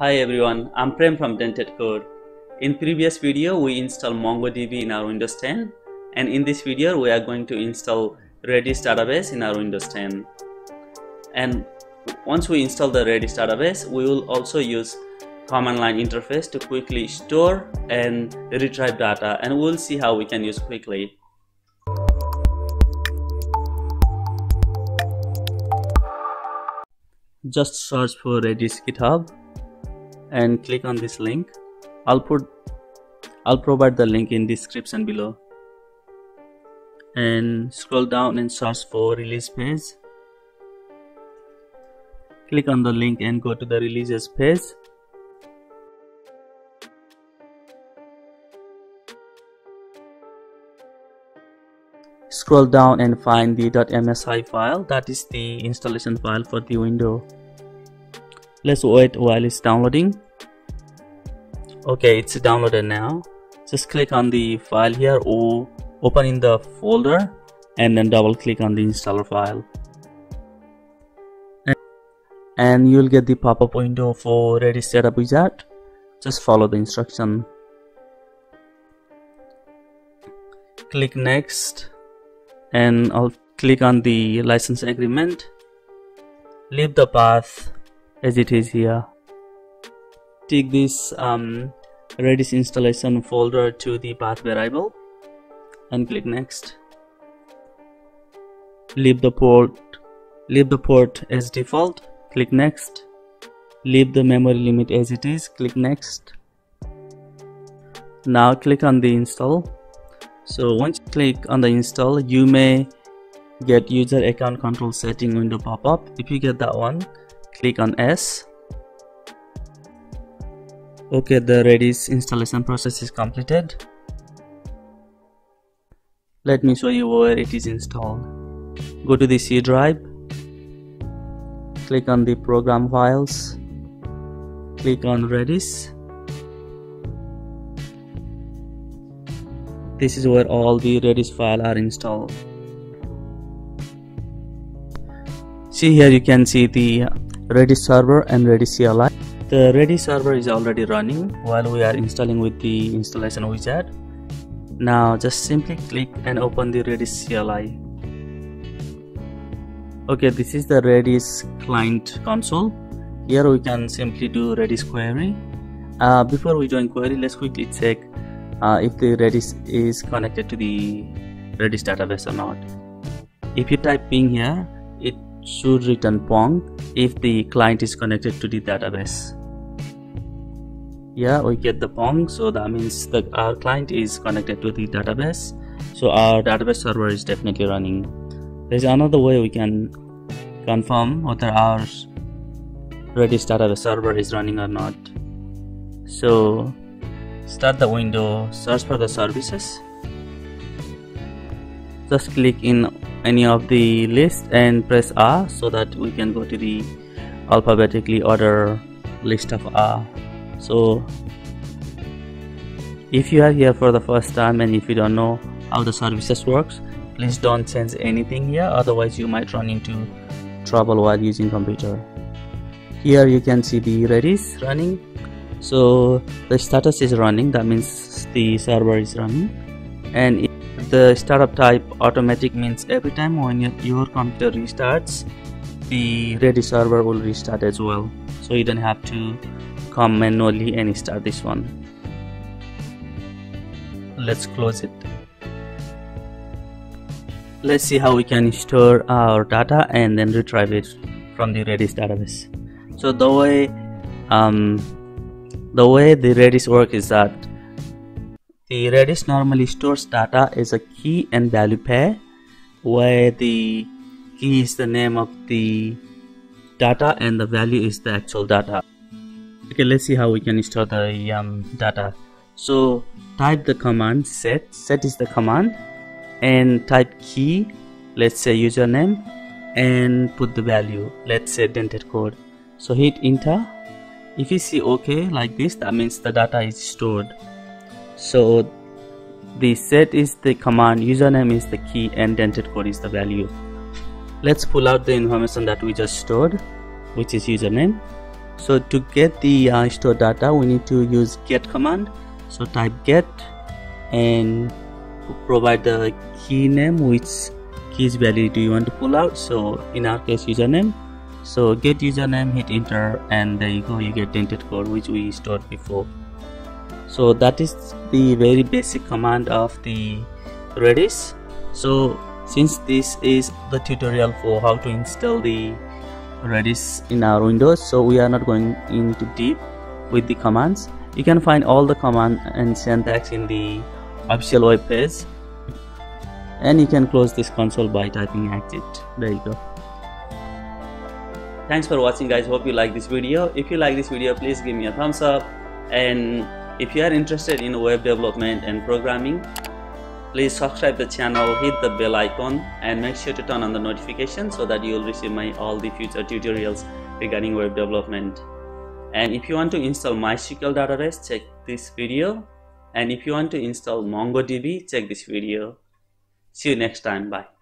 Hi everyone, I'm Prem from Dented Code. In previous video, we installed MongoDB in our Windows 10 and in this video, we are going to install Redis database in our Windows 10. And once we install the Redis database, we will also use command line interface to quickly store and retrieve data and we'll see how we can use quickly. Just search for Redis GitHub and click on this link. I'll put i'll provide the link in description below. And scroll down and search for release page. Click on the link and go to the releases page. Scroll down and find the .msi file. That is the installation file for the window let's wait while it's downloading. Okay it's downloaded now. Just click on the file here or open in the folder and then double click on the installer file. And you'll get the pop-up window for Redis setup wizard. Just follow the instruction. Click next and I'll click on the license agreement. Leave the path as it is here. Take this um, redis installation folder to the path variable and click next. Leave the port leave the port as default click next. Leave the memory limit as it is click next. Now click on the install. So once you click on the install you may get user account control setting window pop up if you get that one click on S. Okay the Redis installation process is completed. Let me show you where it is installed. Go to the C drive. Click on the program files. Click on Redis. This is where all the Redis files are installed. See here you can see the Redis server and Redis CLI. The Redis server is already running while we are installing with the installation wizard. Now just simply click and open the Redis CLI. Okay, this is the Redis client console. Here we can simply do Redis query. Uh, before we join query, let's quickly check uh, if the Redis is connected to the Redis database or not. If you type ping here, it should return pong if the client is connected to the database. Yeah we get the pong. So that means that our client is connected to the database. So our database server is definitely running. There's another way we can confirm whether our redis database server is running or not. So start the window search for the services just click in any of the list and press R so that we can go to the alphabetically order list of R so if you are here for the first time and if you don't know how the services works please don't change anything here otherwise you might run into trouble while using computer. Here you can see the redis running. So the status is running that means the server is running. And the startup type automatic means every time when your computer restarts the Redis server will restart as well. So you don't have to come manually and start this one. Let's close it. Let's see how we can store our data and then retrieve it from the redis database. So the way um, the way the redis work is that the Redis normally stores data as a key and value pair where the key is the name of the data and the value is the actual data. Okay, let's see how we can store the um, data. So type the command set, set is the command and type key, let's say username and put the value, let's say dented code. So hit enter. If you see OK like this, that means the data is stored so the set is the command username is the key and dented code is the value. Let's pull out the information that we just stored which is username. So to get the uh, store data we need to use get command. So type get and provide the key name which keys value do you want to pull out. So in our case username. So get username hit enter and there you go you get dented code which we stored before so that is the very basic command of the redis. So since this is the tutorial for how to install the redis in our windows so we are not going into deep with the commands. You can find all the command and syntax in the official web page. And you can close this console by typing exit. There you go. Thanks for watching guys. Hope you like this video. If you like this video please give me a thumbs up. And if you are interested in web development and programming please subscribe the channel hit the bell icon and make sure to turn on the notification so that you will receive my all the future tutorials regarding web development. And if you want to install mysql database check this video. And if you want to install mongodb check this video. See you next time. Bye